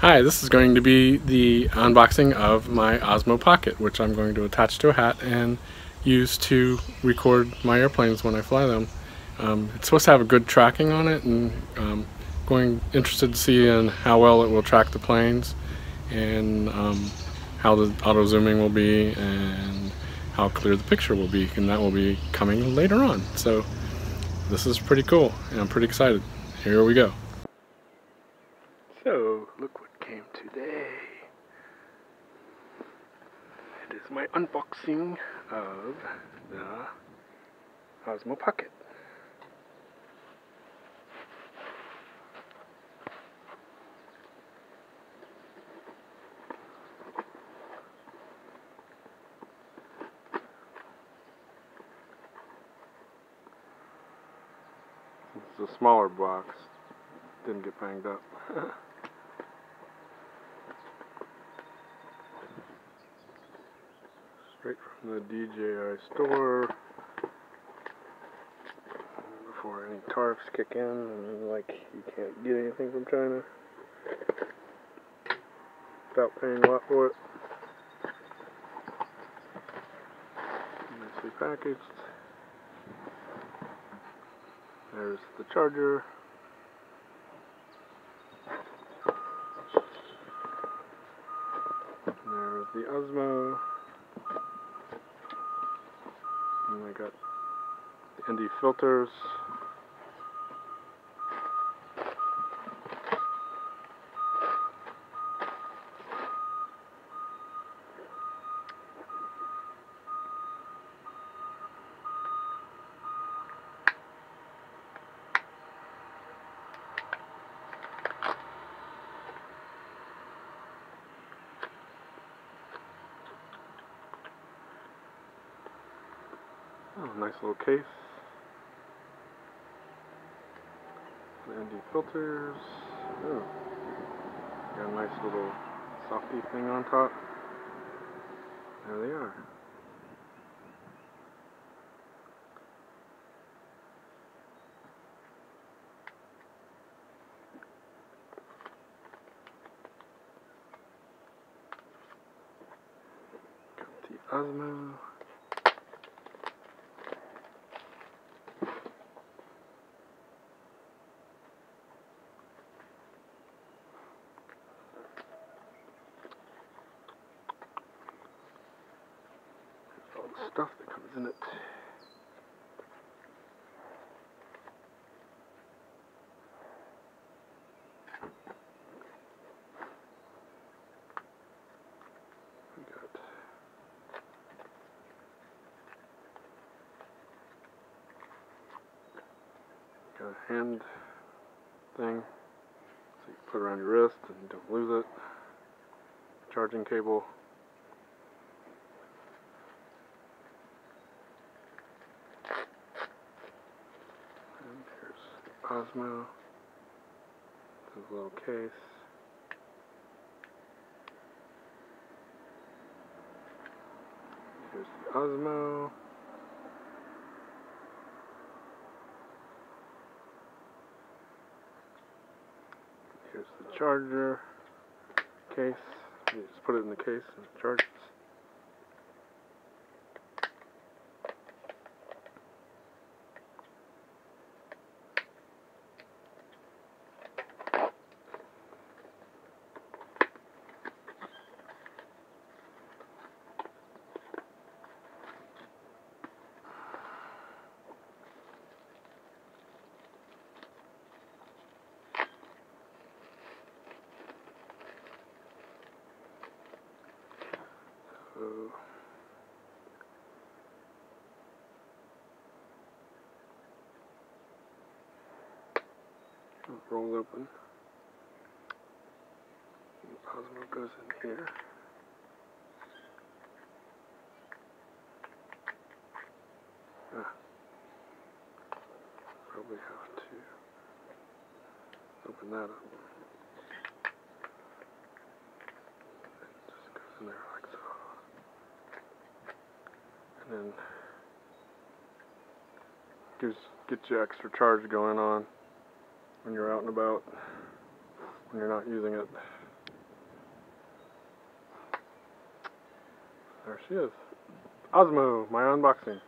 Hi, this is going to be the unboxing of my Osmo Pocket, which I'm going to attach to a hat and use to record my airplanes when I fly them. Um, it's supposed to have a good tracking on it and um, going interested to see in how well it will track the planes and um, how the auto zooming will be and how clear the picture will be and that will be coming later on. So this is pretty cool and I'm pretty excited. Here we go. So look what came today. It is my unboxing of the Osmo Pocket. It's a smaller box. Didn't get banged up. Straight from the DJI store. Before any tariffs kick in and like you can't get anything from China without paying a lot for it. Nicely packaged. There's the charger. There's the Osmo. And I got the ND filters. Oh, nice little case. ND filters. Oh. Got a nice little softy thing on top. There they are. Got the Osmo. all the stuff that comes in it. Got a hand thing so you can put it around your wrist and don't lose it. Charging cable. And here's Osmo. A little case. Here's the Osmo. Here's the charger case. You just put it in the case and charge it charges. So it open. The Osmo goes in here. Ah. Probably have to open that up. It just goes in there like so and then gives gets you extra charge going on when you're out and about, when you're not using it. There she is. Osmo, my unboxing.